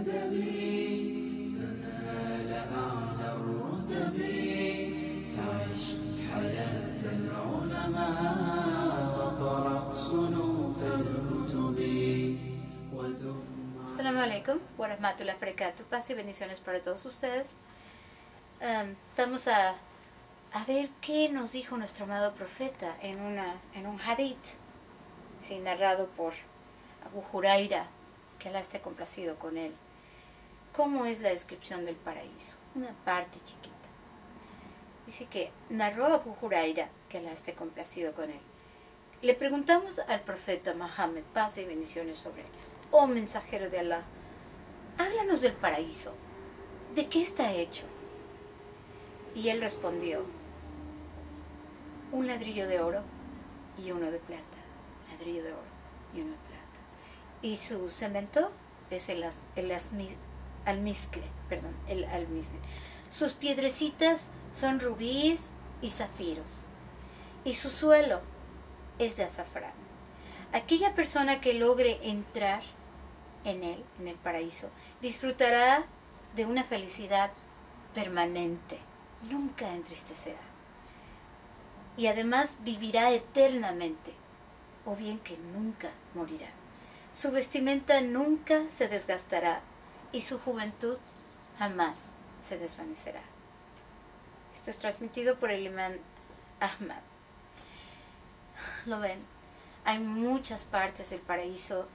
الأدب تنال أعلى الرتب فعش حياة العلماء وقرأ صنوف الكتب ودم Assalamu alaikum wa rahmatullahi wa barakatuh. Paz y bendiciones para todos ustedes. Um, vamos a, a ver qué nos dijo nuestro amado profeta en, una, en un hadith, sí, narrado por Abu Huraira, que Allah esté complacido con él. ¿Cómo es la descripción del paraíso? Una parte chiquita. Dice que narró Abu Huraira, que Allah esté complacido con él. Le preguntamos al profeta Muhammad, paz y bendiciones sobre él, oh mensajero de Allah, háblanos del paraíso. ¿De qué está hecho? Y él respondió, un ladrillo de oro y uno de plata. Ladrillo de oro y uno de plata. Y su cemento es el, as- el asmi- almizcle, perdón, el almizcle. Sus piedrecitas son rubíes y zafiros. Y su suelo es de azafrán. Aquella persona que logre entrar en él, en el paraíso, disfrutará de una felicidad permanente, nunca entristecerá. Y además vivirá eternamente, o bien que nunca morirá. Su vestimenta nunca se desgastará y su juventud jamás se desvanecerá. Esto es transmitido por el imán Ahmad. Lo ven, hay muchas partes del paraíso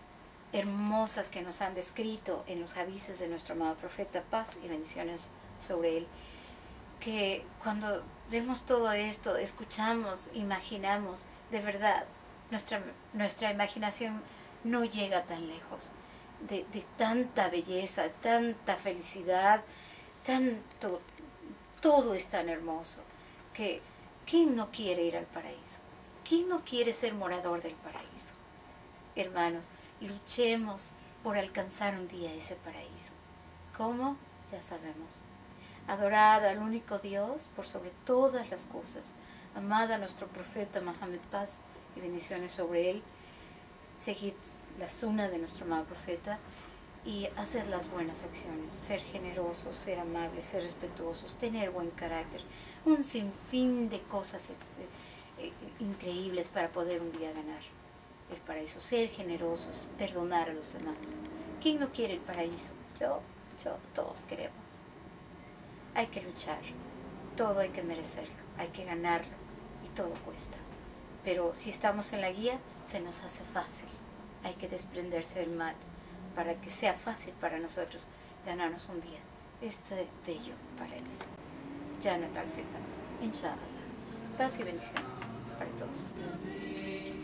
hermosas que nos han descrito en los hadices de nuestro amado profeta, paz y bendiciones sobre él, que cuando vemos todo esto, escuchamos, imaginamos, de verdad, nuestra, nuestra imaginación no llega tan lejos de, de tanta belleza, tanta felicidad, tanto, todo es tan hermoso, que ¿quién no quiere ir al paraíso? ¿Quién no quiere ser morador del paraíso? Hermanos, luchemos por alcanzar un día ese paraíso. ¿Cómo? Ya sabemos. Adorar al único Dios por sobre todas las cosas. Amad a nuestro profeta Mohammed Paz y bendiciones sobre él. Seguir la suna de nuestro amado profeta y hacer las buenas acciones. Ser generosos, ser amables, ser respetuosos, tener buen carácter. Un sinfín de cosas eh, eh, increíbles para poder un día ganar el paraíso, ser generosos, perdonar a los demás. ¿Quién no quiere el paraíso? Yo, yo, todos queremos. Hay que luchar, todo hay que merecerlo, hay que ganarlo y todo cuesta. Pero si estamos en la guía, se nos hace fácil. Hay que desprenderse del mal para que sea fácil para nosotros ganarnos un día este bello paraíso. Janat al Firdaus, inshallah. Paz y bendiciones para todos ustedes.